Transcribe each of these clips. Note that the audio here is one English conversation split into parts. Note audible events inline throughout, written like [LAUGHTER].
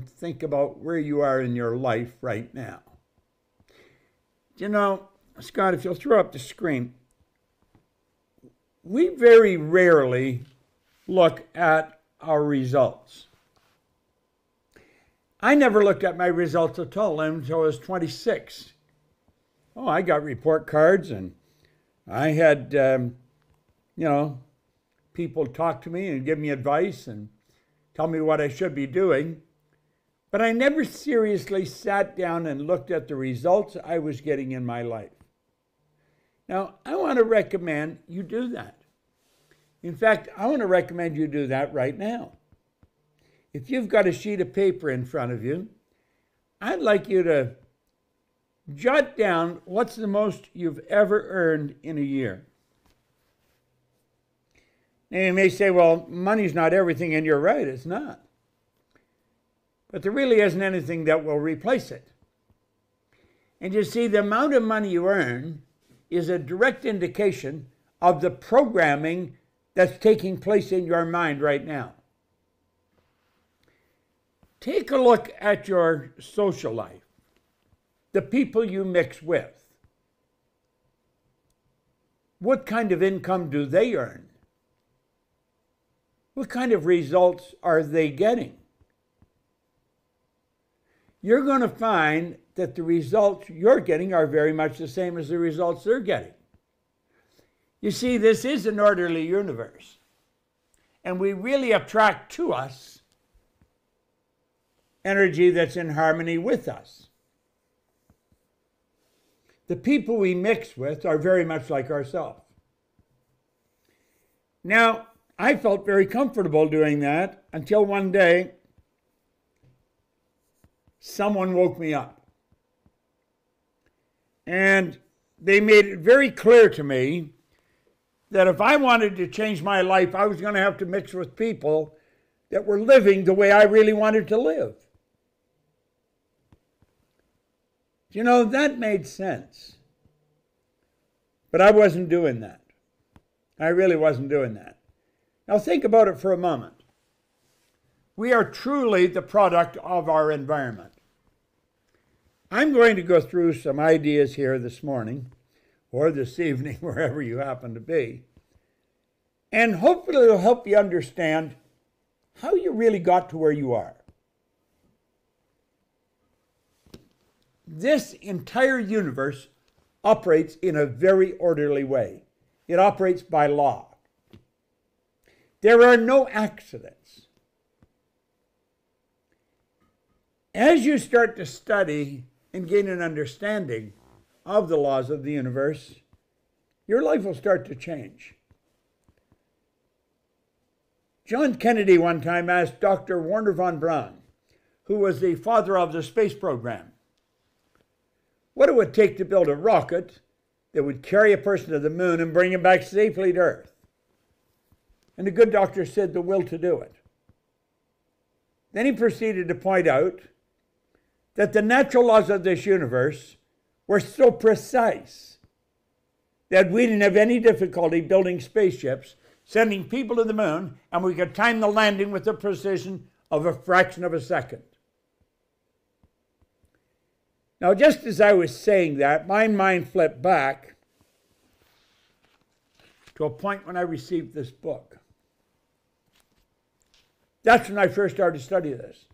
think about where you are in your life right now. You know, Scott, if you'll throw up the screen, we very rarely look at our results. I never looked at my results at all until I was 26. Oh, I got report cards and I had, um, you know, people talk to me and give me advice and tell me what I should be doing. But I never seriously sat down and looked at the results I was getting in my life. Now, I want to recommend you do that. In fact, I want to recommend you do that right now. If you've got a sheet of paper in front of you, I'd like you to jot down what's the most you've ever earned in a year. Now you may say, well, money's not everything, and you're right, it's not. But there really isn't anything that will replace it. And you see, the amount of money you earn is a direct indication of the programming that's taking place in your mind right now. Take a look at your social life, the people you mix with. What kind of income do they earn? What kind of results are they getting? You're going to find that the results you're getting are very much the same as the results they're getting. You see, this is an orderly universe. And we really attract to us energy that's in harmony with us. The people we mix with are very much like ourselves. Now, I felt very comfortable doing that until one day someone woke me up. And they made it very clear to me that if I wanted to change my life, I was going to have to mix with people that were living the way I really wanted to live. You know, that made sense. But I wasn't doing that. I really wasn't doing that. Now, think about it for a moment. We are truly the product of our environment. I'm going to go through some ideas here this morning or this evening, [LAUGHS] wherever you happen to be, and hopefully it'll help you understand how you really got to where you are. This entire universe operates in a very orderly way. It operates by law. There are no accidents. As you start to study and gain an understanding of the laws of the universe, your life will start to change. John Kennedy one time asked Dr. Wernher von Braun, who was the father of the space program, what it would take to build a rocket that would carry a person to the moon and bring him back safely to Earth. And the good doctor said the will to do it. Then he proceeded to point out that the natural laws of this universe were so precise that we didn't have any difficulty building spaceships, sending people to the moon, and we could time the landing with the precision of a fraction of a second. Now, just as I was saying that, my mind flipped back to a point when I received this book. That's when I first started to study this.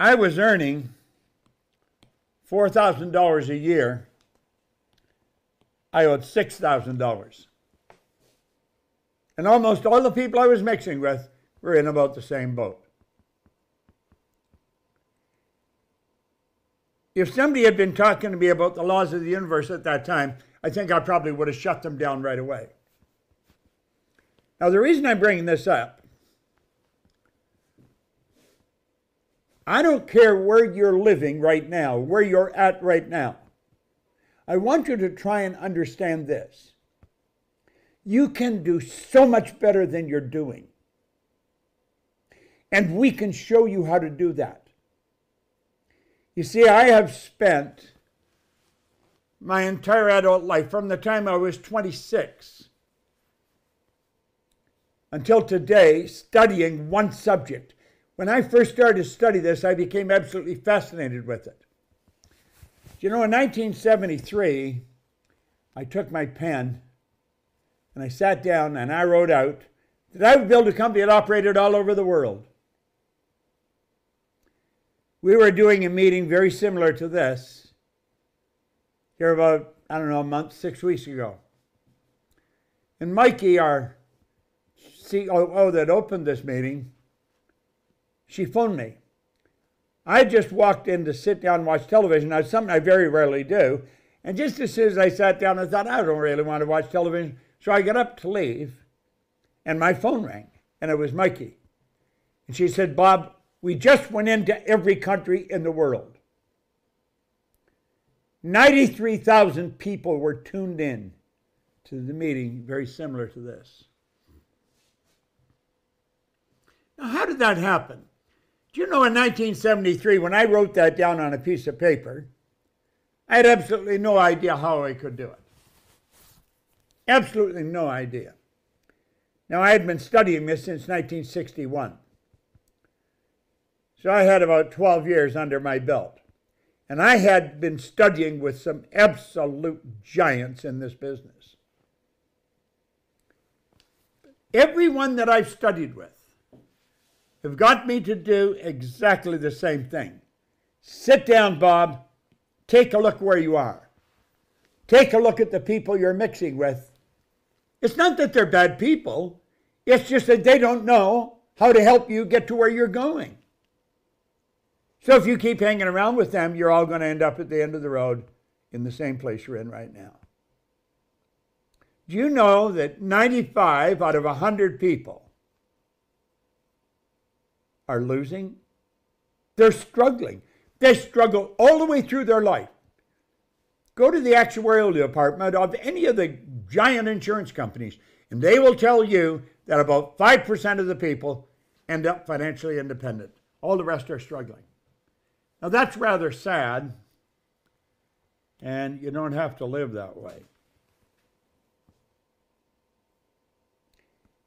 I was earning $4,000 a year. I owed $6,000. And almost all the people I was mixing with were in about the same boat. If somebody had been talking to me about the laws of the universe at that time, I think I probably would have shut them down right away. Now, the reason I'm bringing this up I don't care where you're living right now, where you're at right now. I want you to try and understand this. You can do so much better than you're doing. And we can show you how to do that. You see, I have spent my entire adult life, from the time I was 26, until today studying one subject. When I first started to study this, I became absolutely fascinated with it. You know, in 1973, I took my pen and I sat down and I wrote out that I would build a company that operated all over the world. We were doing a meeting very similar to this here about, I don't know, a month, six weeks ago. And Mikey, our COO that opened this meeting, she phoned me. I just walked in to sit down and watch television. That's something I very rarely do. And just as soon as I sat down, I thought, I don't really want to watch television. So I got up to leave, and my phone rang, and it was Mikey. And she said, Bob, we just went into every country in the world. 93,000 people were tuned in to the meeting, very similar to this. Now, how did that happen? Do you know in 1973, when I wrote that down on a piece of paper, I had absolutely no idea how I could do it. Absolutely no idea. Now, I had been studying this since 1961. So I had about 12 years under my belt. And I had been studying with some absolute giants in this business. Everyone that I've studied with have got me to do exactly the same thing. Sit down, Bob. Take a look where you are. Take a look at the people you're mixing with it's not that they're bad people, it's just that they don't know how to help you get to where you're going. So if you keep hanging around with them, you're all going to end up at the end of the road in the same place you're in right now. Do you know that 95 out of 100 people are losing? They're struggling. They struggle all the way through their life. Go to the actuarial department of any of the giant insurance companies, and they will tell you that about 5% of the people end up financially independent. All the rest are struggling. Now, that's rather sad, and you don't have to live that way.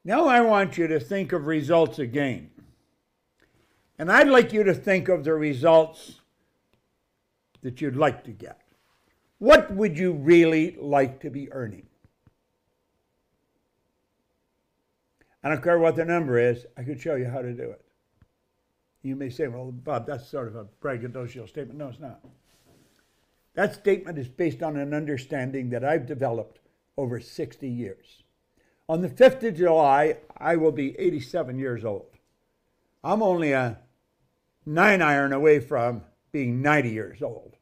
Now, I want you to think of results again. And I'd like you to think of the results that you'd like to get. What would you really like to be earning? I don't care what the number is, I could show you how to do it. You may say, well, Bob, that's sort of a braggadocious statement. No, it's not. That statement is based on an understanding that I've developed over 60 years. On the 5th of July, I will be 87 years old. I'm only a nine iron away from being 90 years old.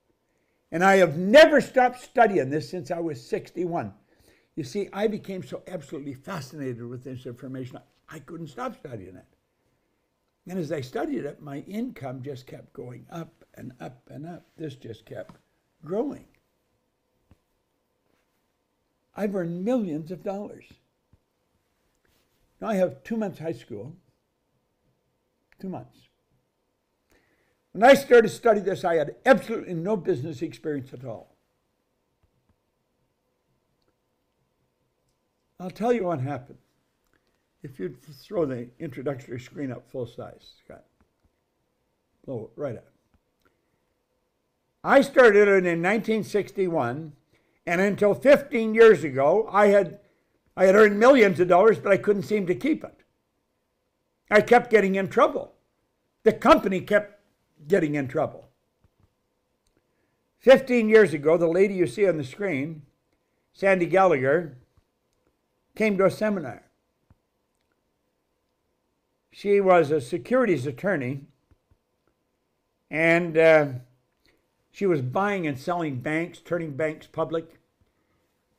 And I have never stopped studying this since I was 61. You see, I became so absolutely fascinated with this information, I couldn't stop studying it. And as I studied it, my income just kept going up and up and up. This just kept growing. I've earned millions of dollars. Now I have two months high school. Two months. When I started to study this, I had absolutely no business experience at all. I'll tell you what happened. If you'd throw the introductory screen up full size, Scott. Blow it right up. I started it in 1961, and until 15 years ago, I had, I had earned millions of dollars, but I couldn't seem to keep it. I kept getting in trouble. The company kept getting in trouble. 15 years ago, the lady you see on the screen, Sandy Gallagher, came to a seminar. She was a securities attorney, and uh, she was buying and selling banks, turning banks public.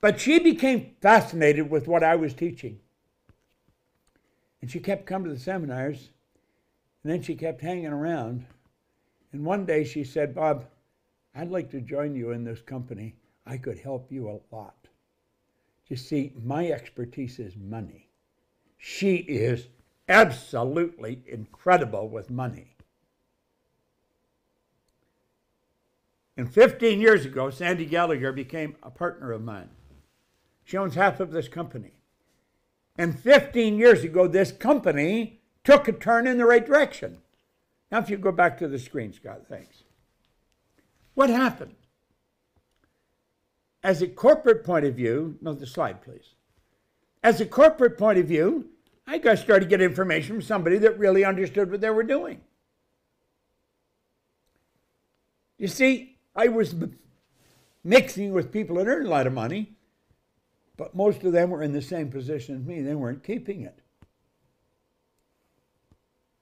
But she became fascinated with what I was teaching. And she kept coming to the seminars, and then she kept hanging around. And one day she said, Bob, I'd like to join you in this company. I could help you a lot. You see, my expertise is money. She is absolutely incredible with money. And 15 years ago, Sandy Gallagher became a partner of mine. She owns half of this company. And 15 years ago, this company took a turn in the right direction. Now, if you go back to the screen, Scott, thanks. What happened? As a corporate point of view, no, the slide, please. As a corporate point of view, I got started to get information from somebody that really understood what they were doing. You see, I was mixing with people that earned a lot of money, but most of them were in the same position as me. They weren't keeping it.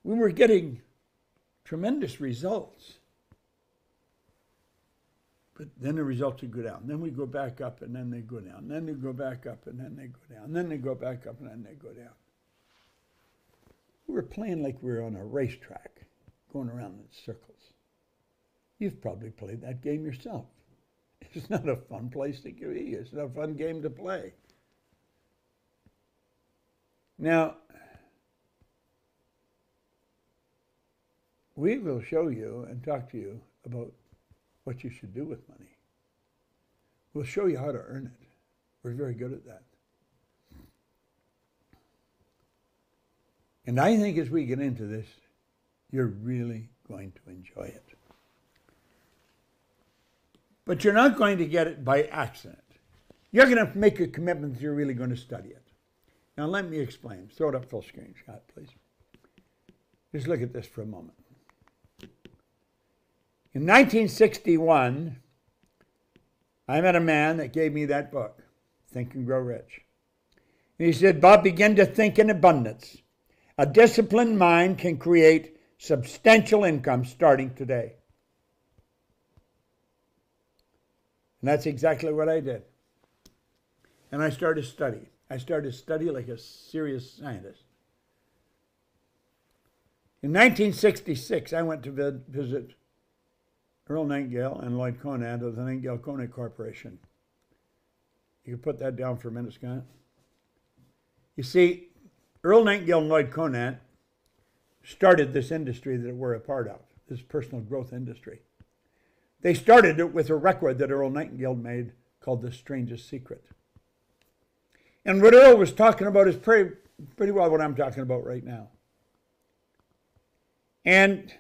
We were getting tremendous results. But then the results would go down. Then we go back up and then they go down. Then they go back up and then they go down. Then they go back up and then they go down. We were playing like we were on a racetrack, going around in circles. You've probably played that game yourself. [LAUGHS] It's not a fun place to be. It's not a fun game to play. Now, we will show you and talk to you about what you should do with money. We'll show you how to earn it. We're very good at that. And I think as we get into this, you're really going to enjoy it. But you're not going to get it by accident. You're going to make a commitment that you're really going to study it. Now, let me explain. Throw it up full screen Scott, please. Just look at this for a moment. In 1961, I met a man that gave me that book, Think and Grow Rich. And he said, Bob, begin to think in abundance. A disciplined mind can create substantial income starting today. And that's exactly what I did. And I started to study. I started to study like a serious scientist. In 1966, I went to visit Earl Nightingale and Lloyd Conant of the Nightingale Conant Corporation. You can put that down for a minute, Scott. You see, Earl Nightingale and Lloyd Conant started this industry that we're a part of, this personal growth industry. They started it with a record that Earl Nightingale made called The Strangest Secret. And what Earl was talking about is pretty, pretty well what I'm talking about right now. And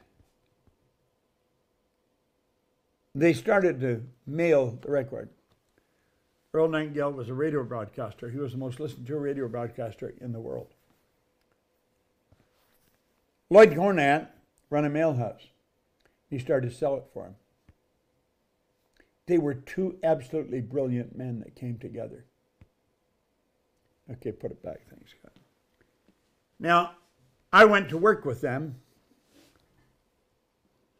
they started to mail the record. Earl Nightingale was a radio broadcaster. He was the most listened to radio broadcaster in the world. Lloyd Conant ran a mail house. He started to sell it for him. They were two absolutely brilliant men that came together. Okay, put it back. Thanks, Scott. Now, I went to work with them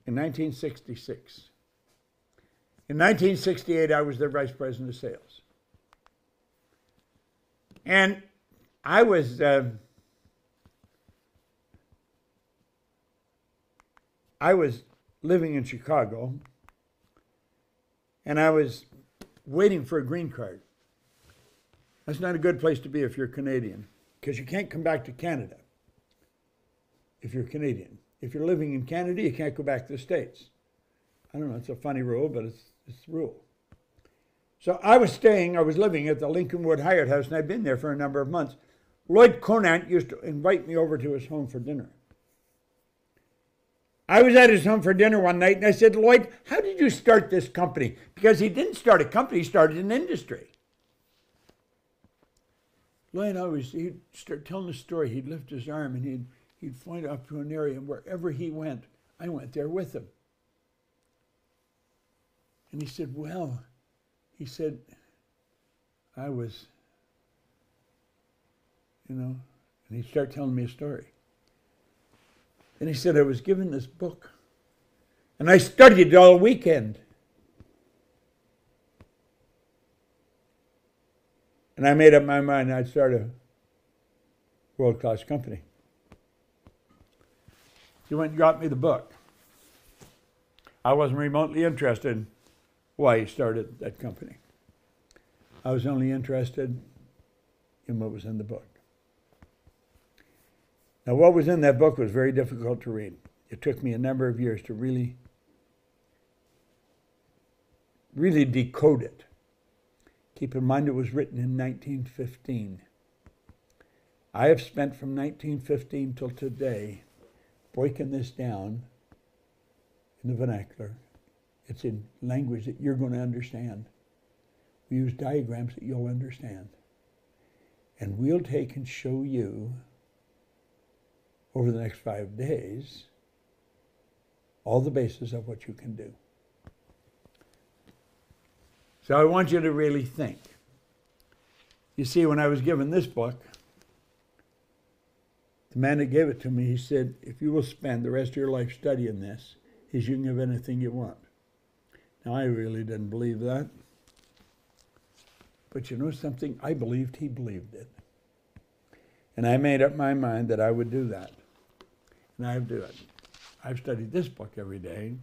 in 1966. In 1968, I was their vice president of sales. And I was. Uh, I was living in Chicago and I was waiting for a green card. That's not a good place to be if you're Canadian, because you can't come back to Canada if you're Canadian. If you're living in Canada, you can't go back to the States. I don't know, it's a funny rule, but it's, the rule. So I was staying, I was living at the Lincolnwood Hyatt House, and I'd been there for a number of months. Lloyd Conant used to invite me over to his home for dinner. I was at his home for dinner one night and I said, Lloyd, how did you start this company? Because he didn't start a company, he started an industry. Lloyd always, he'd start telling the story. He'd lift his arm and he'd, he'd point up to an area, and wherever he went, I went there with him. And he said, Well, he said, I was, you know, and he'd start telling me a story. And he said, I was given this book. And I studied it all weekend. And I made up my mind I'd start a world class company. He went and got me the book. I wasn't remotely interested in why he started that company. I was only interested in what was in the book. Now, what was in that book was very difficult to read. It took me a number of years to really, really decode it. Keep in mind it was written in 1915. I have spent from 1915 till today breaking this down in the vernacular. It's in language that you're going to understand. We use diagrams that you'll understand. And we'll take and show you over the next five days all the basis of what you can do. So I want you to really think. You see, when I was given this book, the man that gave it to me, he said, if you will spend the rest of your life studying this, he's you can have anything you want. Now, I really didn't believe that. But you know something? I believed he believed it. And I made up my mind that I would do that. And I do it. I've studied this book every day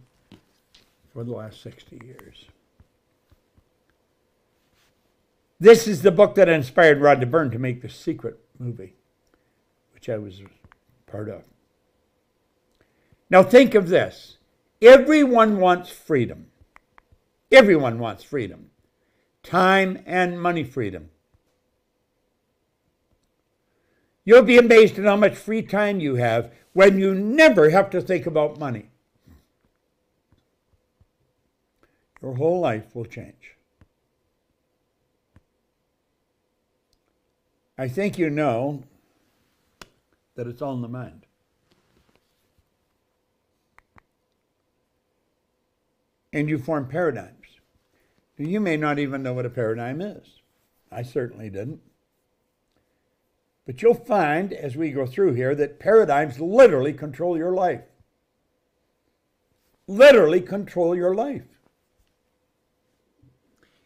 for the last 60 years. This is the book that inspired Rhonda Byrne to make The Secret movie, which I was part of. Now think of this. Everyone wants freedom. Everyone wants freedom. Time and money freedom. You'll be amazed at how much free time you have when you never have to think about money. Your whole life will change. I think you know that it's all in the mind. And you form paradigms. You may not even know what a paradigm is. I certainly didn't. But you'll find as we go through here that paradigms literally control your life. Literally control your life.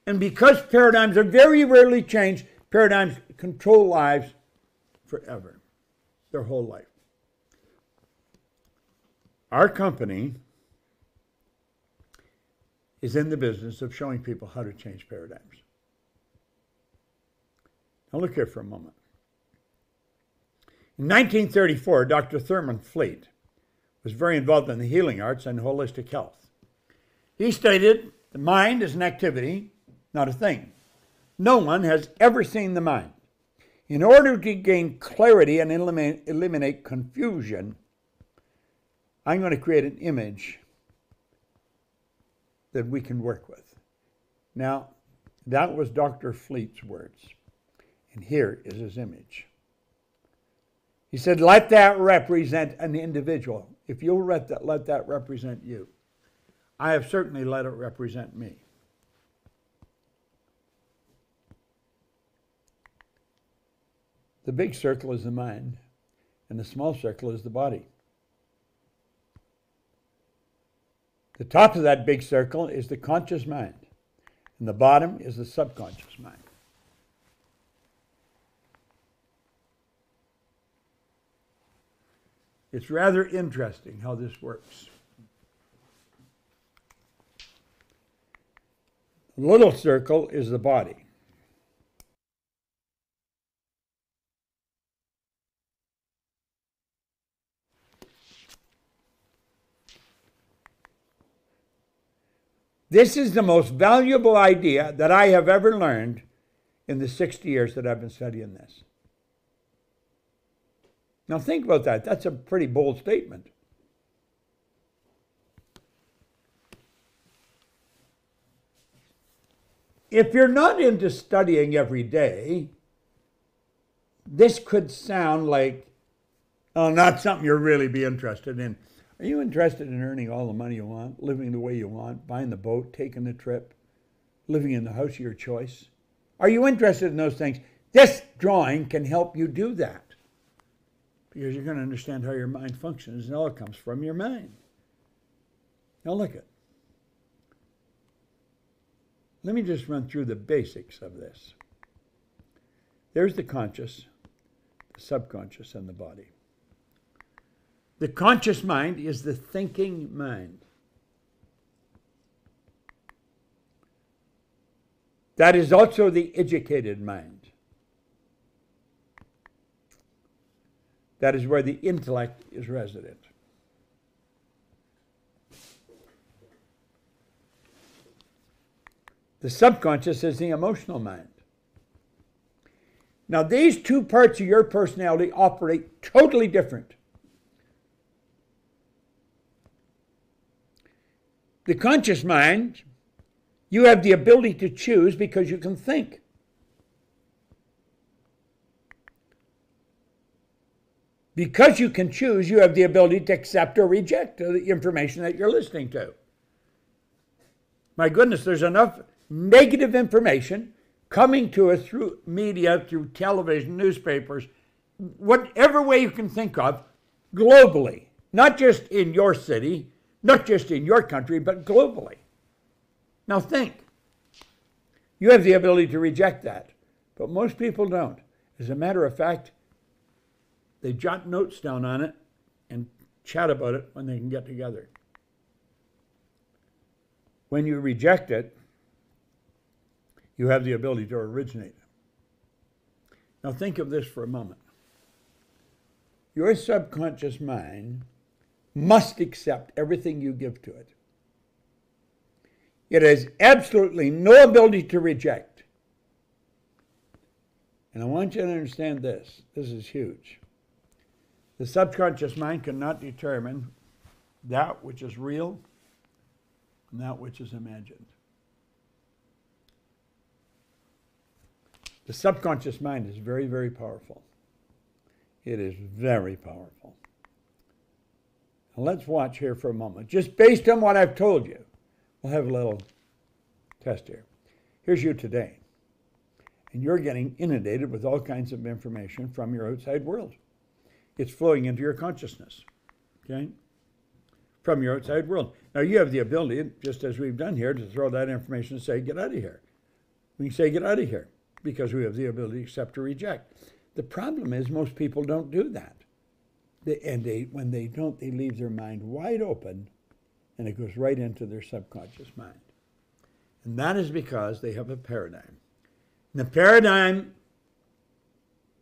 And because paradigms are very rarely changed, paradigms control lives forever, their whole life. Our company is in the business of showing people how to change paradigms. Now, look here for a moment. In 1934, Dr. Thurman Fleet was very involved in the healing arts and holistic health. He stated the mind is an activity, not a thing. No one has ever seen the mind. In order to gain clarity and eliminate, eliminate confusion, I'm going to create an image that we can work with. Now, that was Dr. Fleet's words. And here is his image. He said, let that represent an individual. If you'll let that, let that represent you. I have certainly let it represent me. The big circle is the mind, and the small circle is the body. The top of that big circle is the conscious mind, and the bottom is the subconscious mind. It's rather interesting how this works. The little circle is the body. This is the most valuable idea that I have ever learned in the 60 years that I've been studying this. Now, think about that. That's a pretty bold statement. If you're not into studying every day, this could sound like, oh, not something you'll really be interested in. Are you interested in earning all the money you want, living the way you want, buying the boat, taking the trip, living in the house of your choice? Are you interested in those things? This drawing can help you do that because you're going to understand how your mind functions and all it comes from your mind. Now look at. Let me just run through the basics of this. There's the conscious, the subconscious, and the body. The conscious mind is the thinking mind. That is also the educated mind. That is where the intellect is resident. The subconscious is the emotional mind. Now, these two parts of your personality operate totally different. The conscious mind, you have the ability to choose because you can think. Because you can choose, you have the ability to accept or reject the information that you're listening to. My goodness, there's enough negative information coming to us through media, through television, newspapers, whatever way you can think of, globally, not just in your city, not just in your country, but globally. Now think. You have the ability to reject that, but most people don't. As a matter of fact, they jot notes down on it and chat about it when they can get together. When you reject it, you have the ability to originate. Now think of this for a moment. Your subconscious mind must accept everything you give to it. It has absolutely no ability to reject. And I want you to understand this. This is huge. The subconscious mind cannot determine that which is real and that which is imagined. The subconscious mind is very, very powerful. It is very powerful. Now let's watch here for a moment. Just based on what I've told you, we'll have a little test here. Here's you today. And you're getting inundated with all kinds of information from your outside world. It's flowing into your consciousness, okay? From your outside world. Now, you have the ability, just as we've done here, to throw that information and say, get out of here. We can say, get out of here, because we have the ability to accept or reject. The problem is most people don't do that. They, and they, when they don't, they leave their mind wide open and it goes right into their subconscious mind. And that is because they have a paradigm. And the paradigm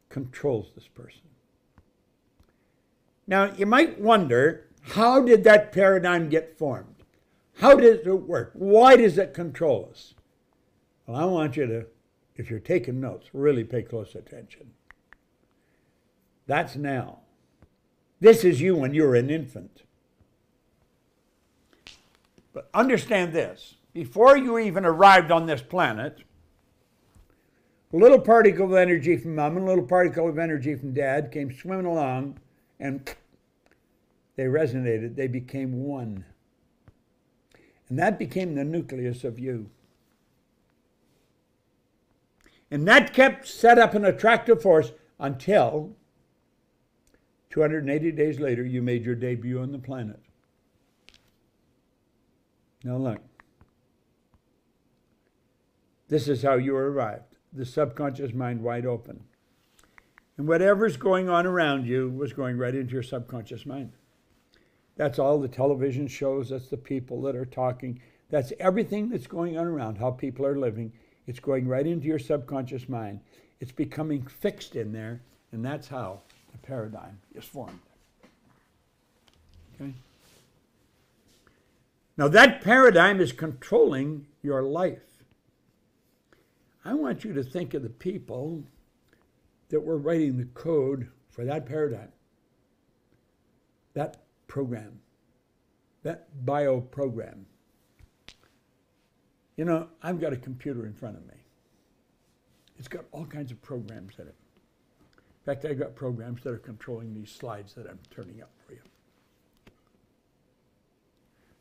controls this person. Now, you might wonder how did that paradigm get formed? How does it work? Why does it control us? Well, I want you to, if you're taking notes, really pay close attention. That's now. This is you when you're an infant. But understand this before you even arrived on this planet, a little particle of energy from mom and a little particle of energy from dad came swimming along and [CLEARS THROAT] they resonated. They became one. And that became the nucleus of you. And that kept set up an attractive force until 280 days later, you made your debut on the planet. Now, look. This is how you arrived the subconscious mind wide open. And whatever's going on around you was going right into your subconscious mind. That's all the television shows, that's the people that are talking, that's everything that's going on around, how people are living. It's going right into your subconscious mind. It's becoming fixed in there, and that's how the paradigm is formed. Okay? Now, that paradigm is controlling your life. I want you to think of the people that were writing the code for that paradigm, that program, that bio program. You know, I've got a computer in front of me. It's got all kinds of programs in it. In fact, I've got programs that are controlling these slides that I'm turning up for you.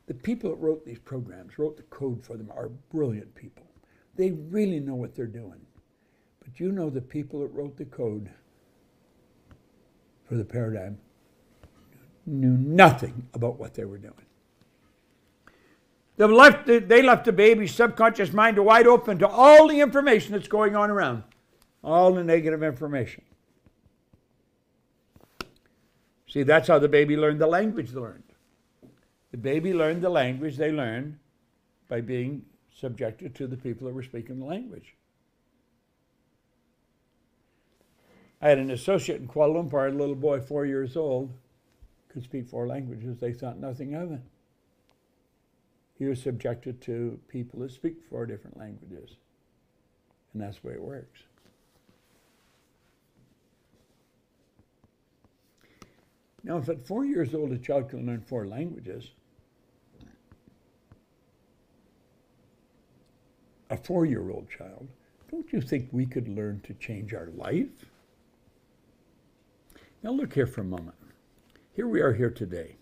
The people that wrote these programs, wrote the code for them, are brilliant people. They really know what they're doing. But you know the people that wrote the code for the paradigm knew nothing about what they were doing. They left the, they left the baby's subconscious mind wide open to all the information that's going on around, all the negative information. See, that's how the baby learned the language they learned. The baby learned the language they learned by being subjected to the people that were speaking the language. I had an associate in Kuala Lumpur, a little boy, four years old, could speak four languages. They thought nothing of it. He was subjected to people that speak four different languages. And that's the way it works. Now, if at four years old a child can learn four languages, a four year old child, don't you think we could learn to change our life? Now, look here for a moment. Here we are here today.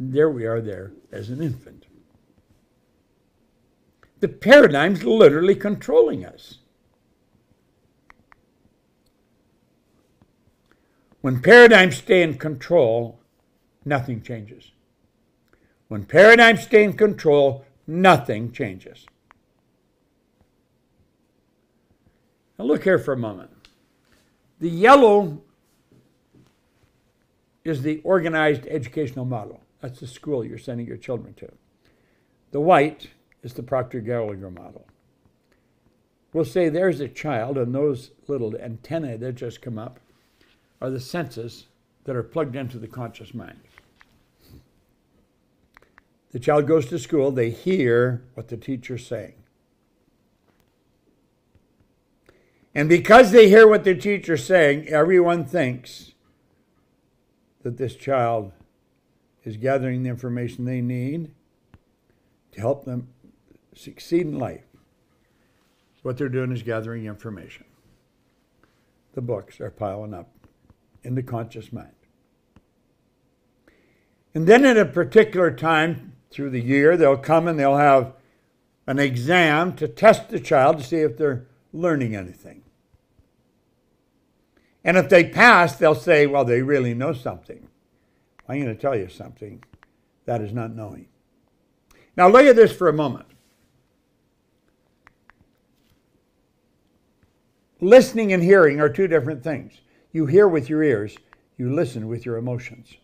There we are there as an infant. The paradigm's literally controlling us. When paradigms stay in control, nothing changes. When paradigms stay in control, nothing changes. Now, look here for a moment. The yellow is the organized educational model. That's the school you're sending your children to. The white is the Proctor Gallagher model. We'll say there's a child, and those little antennae that just come up are the senses that are plugged into the conscious mind. The child goes to school, they hear what the teacher's saying. And because they hear what the teacher's saying, everyone thinks that this child is gathering the information they need to help them succeed in life. What they're doing is gathering information. The books are piling up in the conscious mind. And then at a particular time through the year, they'll come and they'll have an exam to test the child to see if they're learning anything. And if they pass, they'll say, well, they really know something. I'm going to tell you something. That is not knowing. Now, look at this for a moment. Listening and hearing are two different things. You hear with your ears, you listen with your emotions.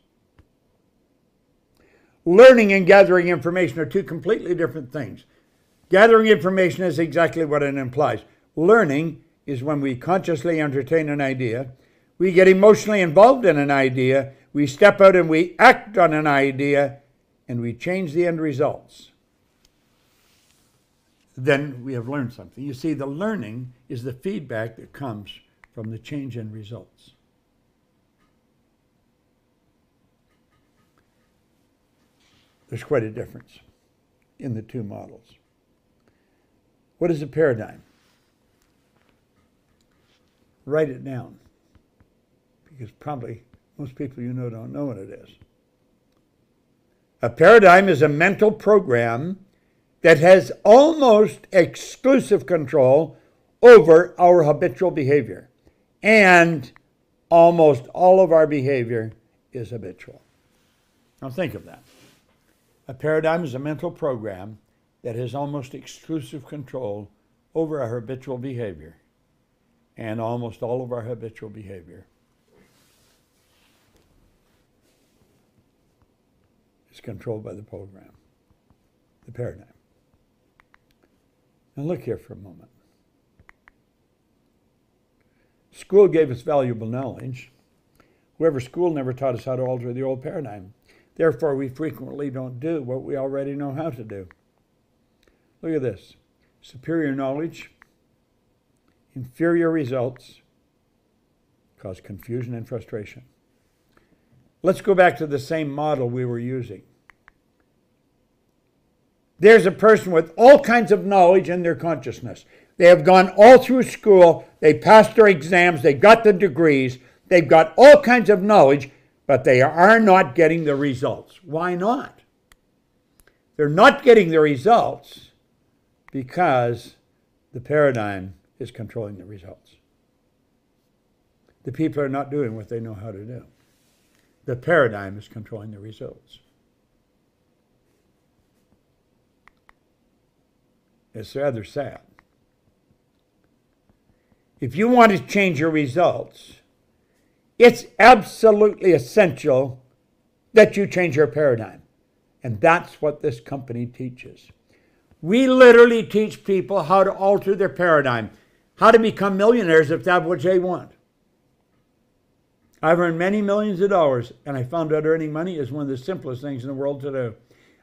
Learning and gathering information are two completely different things. Gathering information is exactly what it implies. Learning is when we consciously entertain an idea, we get emotionally involved in an idea, we step out and we act on an idea, and we change the end results. Then we have learned something. You see, the learning is the feedback that comes from the change in results. There's quite a difference in the two models. What is a paradigm? Write it down because probably most people you know don't know what it is. A paradigm is a mental program that has almost exclusive control over our habitual behavior. And almost all of our behavior is habitual. Now think of that. A paradigm is a mental program that has almost exclusive control over our habitual behavior. And almost all of our habitual behavior is controlled by the program, the paradigm. Now look here for a moment. School gave us valuable knowledge. However, school never taught us how to alter the old paradigm. Therefore, we frequently don't do what we already know how to do. Look at this superior knowledge, inferior results cause confusion and frustration. Let's go back to the same model we were using. There's a person with all kinds of knowledge in their consciousness. They have gone all through school, they passed their exams, they got the degrees, they've got all kinds of knowledge, but they are not getting the results. Why not? They're not getting the results because the paradigm is controlling the results. The people are not doing what they know how to do. The paradigm is controlling the results. It's rather sad. If you want to change your results, it's absolutely essential that you change your paradigm. And that's what this company teaches. We literally teach people how to alter their paradigm, how to become millionaires if that's what they want. I've earned many millions of dollars, and I found out earning money is one of the simplest things in the world to do.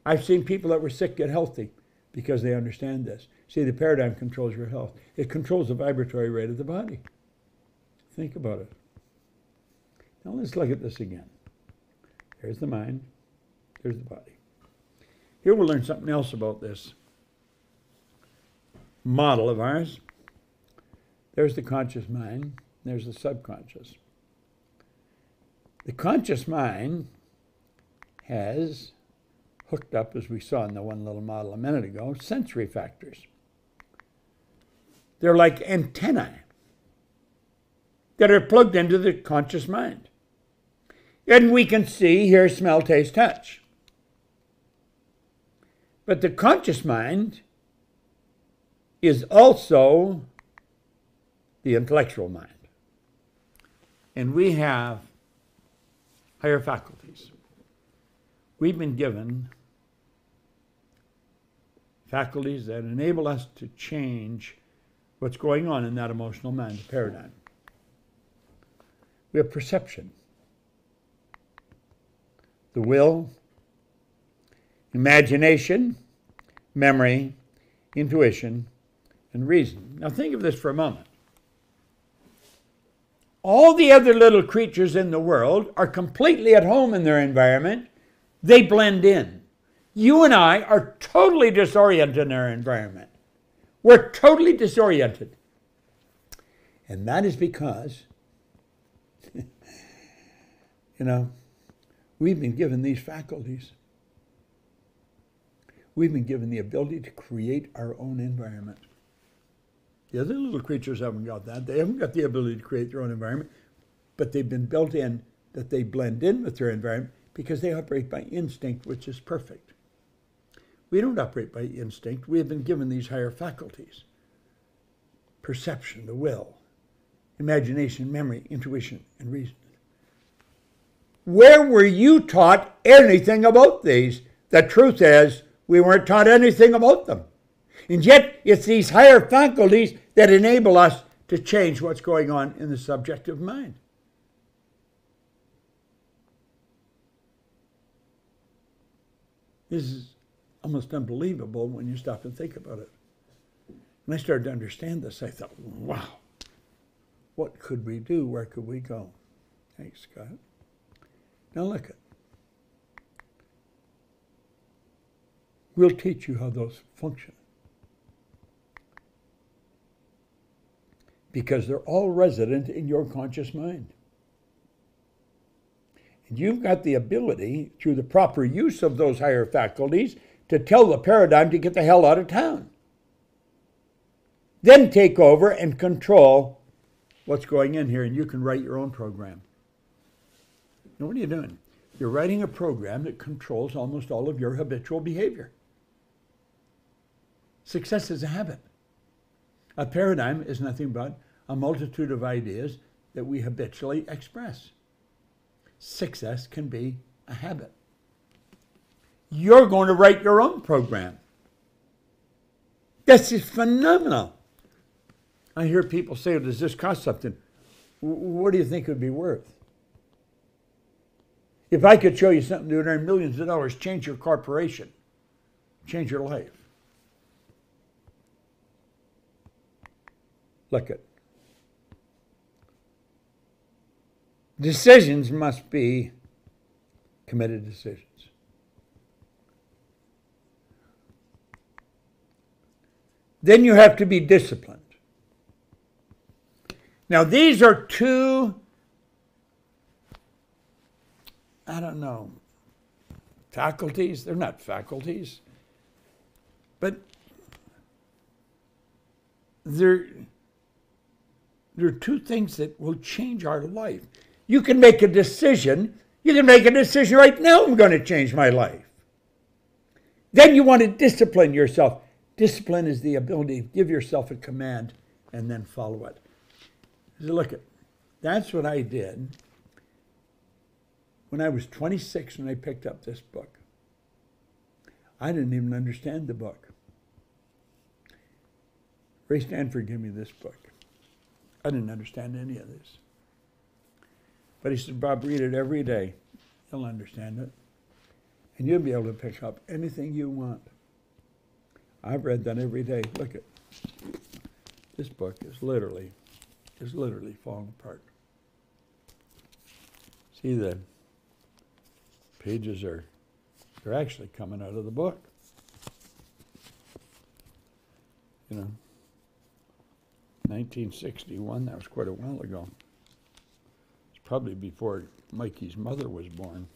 I've seen people that were sick get healthy because they understand this. See, the paradigm controls your health, it controls the vibratory rate of the body. Think about it. Now let's look at this again. There's the mind. There's the body. Here we'll learn something else about this model of ours. There's the conscious mind. There's the subconscious. The conscious mind has hooked up, as we saw in the one little model a minute ago, sensory factors. They're like antennae that are plugged into the conscious mind. And we can see, hear, smell, taste, touch. But the conscious mind is also the intellectual mind. And we have higher faculties. We've been given faculties that enable us to change what's going on in that emotional mind paradigm. We have perception, the will, imagination, memory, intuition, and reason. Now think of this for a moment. All the other little creatures in the world are completely at home in their environment. They blend in. You and I are totally disoriented in our environment. We're totally disoriented. And that is because, [LAUGHS] you know, we've been given these faculties. We've been given the ability to create our own environment. The other little creatures haven't got that. They haven't got the ability to create their own environment, but they've been built in that they blend in with their environment because they operate by instinct, which is perfect. We don't operate by instinct. We have been given these higher faculties perception, the will, imagination, memory, intuition, and reason. Where were you taught anything about these? The truth is, we weren't taught anything about them. And yet, it's these higher faculties that enable us to change what's going on in the subjective mind. This is almost unbelievable when you stop and think about it. When I started to understand this, I thought, wow, what could we do? Where could we go? Thanks, Scott. Now look at. We'll teach you how those function. Because they're all resident in your conscious mind. And you've got the ability, through the proper use of those higher faculties, to tell the paradigm to get the hell out of town. Then take over and control what's going in here, and you can write your own program. Now, what are you doing? You're writing a program that controls almost all of your habitual behavior. Success is a habit. A paradigm is nothing but a multitude of ideas that we habitually express. Success can be a habit. You're going to write your own program. This is phenomenal. I hear people say, does this cost something? What do you think it would be worth? If I could show you something to earn millions of dollars, change your corporation, change your life. Look at decisions must be committed decisions. Then you have to be disciplined. Now, these are two, I don't know, faculties. They're not faculties, but they're, they're two things that will change our life. You can make a decision. You can make a decision right now I'm going to change my life. Then you want to discipline yourself. Discipline is the ability to give yourself a command and then follow it. So look at that's what I did when I was 26 when I picked up this book. I didn't even understand the book. Ray Stanford gave me this book. I didn't understand any of this. But he said, Bob, read it every day. You'll understand it. And you'll be able to pick up anything you want. I've read that every day. Look at this book is literally is literally falling apart. See the pages are they're actually coming out of the book. You know, 1961, that was quite a while ago. It's probably before Mikey's mother was born.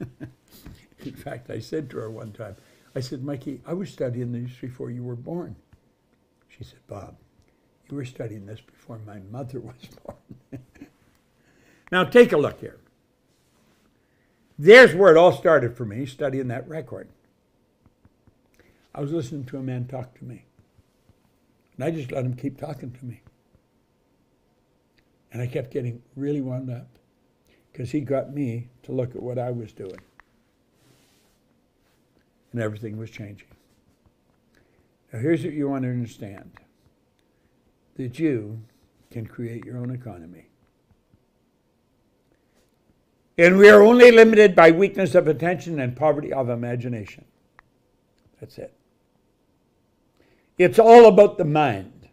[LAUGHS] In fact, I said to her one time, I said, Mikey, I was studying this before you were born. She said, Bob, you were studying this before my mother [LAUGHS] was born. now take a look here. There's where it all started for me, studying that record. I was listening to a man talk to me. And I just let him keep talking to me. And I kept getting really wound up because he got me to look at what I was doing. And everything was changing. Now, here's what you want to understand that you can create your own economy. And we are only limited by weakness of attention and poverty of imagination. That's it. It's all about the mind.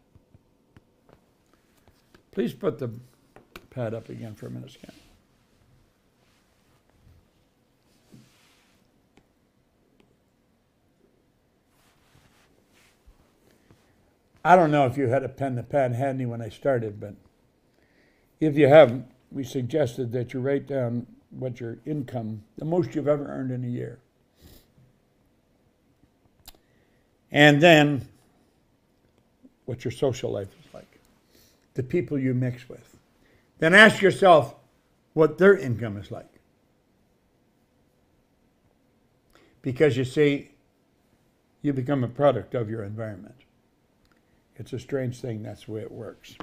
Please put the pad up again for a minute, Scott. I don't know if you had a pen and pad handy when I started, but if you haven't, we suggested that you write down what your income, the most you've ever earned in a year. And then what your social life is like, the people you mix with. Then ask yourself what their income is like. Because you see, you become a product of your environment. It's a strange thing, that's the way it works.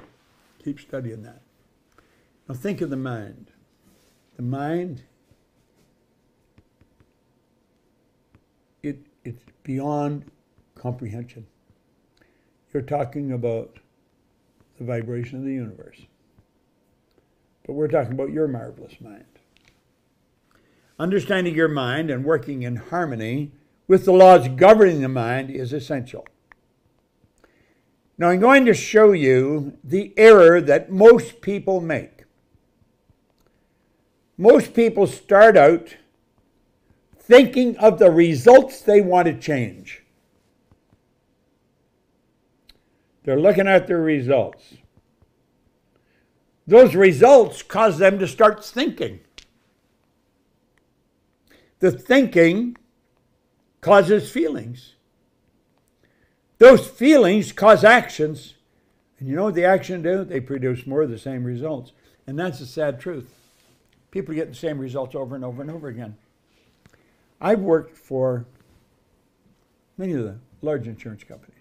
Keep studying that. Now think of the mind. The mind, it, it's beyond comprehension. You're talking about the vibration of the universe. But we're talking about your marvelous mind. Understanding your mind and working in harmony with the laws governing the mind is essential. Now, I'm going to show you the error that most people make. Most people start out thinking of the results they want to change. They're looking at their results. Those results cause them to start thinking. The thinking causes feelings. Those feelings cause actions. And you know what the action do? They produce more of the same results. And that's the sad truth. People get the same results over and over and over again. I've worked for many of the large insurance companies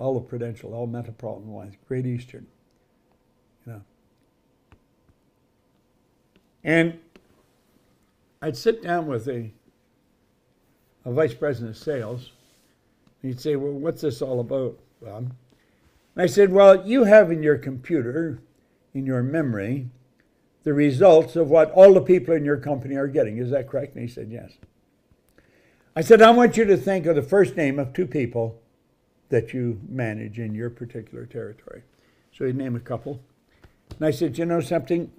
all of Prudential, all Metropolitan lines, Great Eastern, you know. And I'd sit down with a, a vice president of sales, he'd say, Well, what's this all about, Bob? I said, Well, you have in your computer, in your memory, the results of what all the people in your company are getting. Is that correct? And he said, Yes. I said, I want you to think of the first name of two people that you manage in your particular territory. So he'd name a couple. And I said, You know something?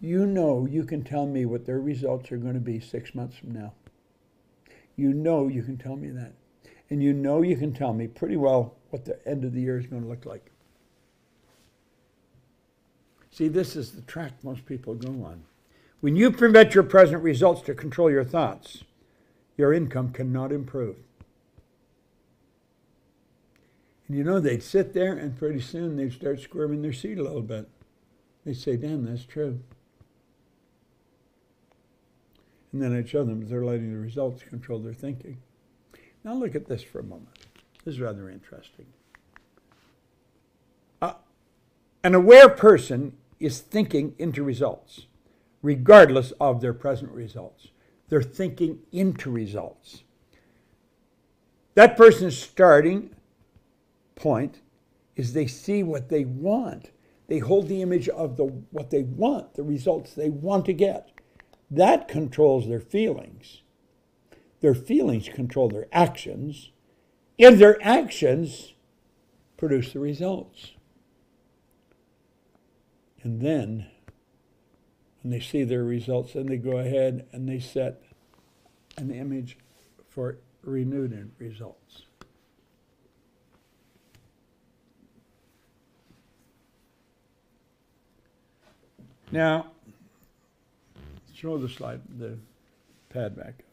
You know you can tell me what their results are going to be six months from now. You know you can tell me that. And you know you can tell me pretty well what the end of the year is going to look like. See, this is the track most people go on. When you permit your present results to control your thoughts, your income cannot improve. And you know, they'd sit there and pretty soon they'd start squirming their seat a little bit. They'd say, damn, that's true. And then I'd show them they're letting the results control their thinking. Now look at this for a moment. This is rather interesting. Uh, an aware person is thinking into results, regardless of their present results. They're thinking into results. That person's starting point is they see what they want. They hold the image of the what they want, the results they want to get. That controls their feelings. Their feelings control their actions, and their actions produce the results. And then, when they see their results, then they go ahead and they set an image for renewed results. Now, show the slide, the pad back.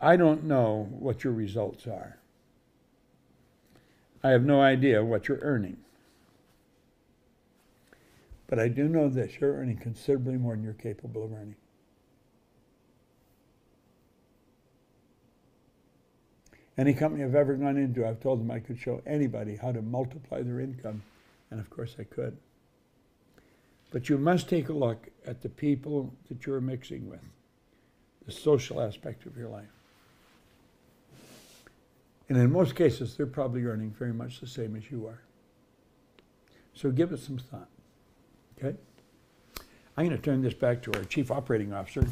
I don't know what your results are. I have no idea what you're earning. But I do know this you're earning considerably more than you're capable of earning. Any company I've ever gone into, I've told them I could show anybody how to multiply their income, and of course I could. But you must take a look at the people that you're mixing with, the social aspect of your life. And in most cases, they're probably earning very much the same as you are. So give it some thought. Okay? I'm going to turn this back to our Chief Operating Officer,